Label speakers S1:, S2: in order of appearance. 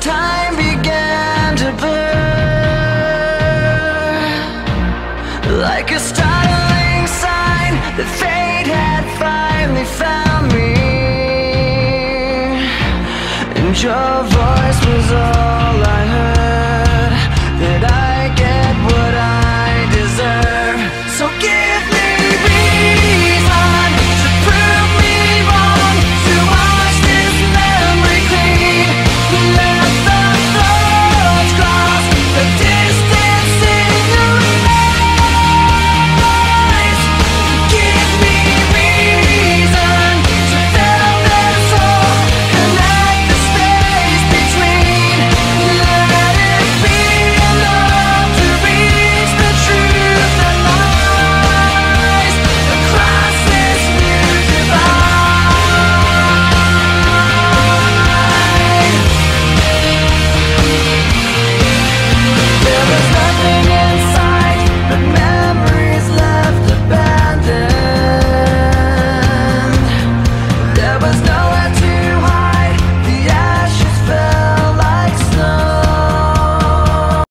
S1: time began to burn Like a startling sign that fate had finally found me And your voice was all I heard.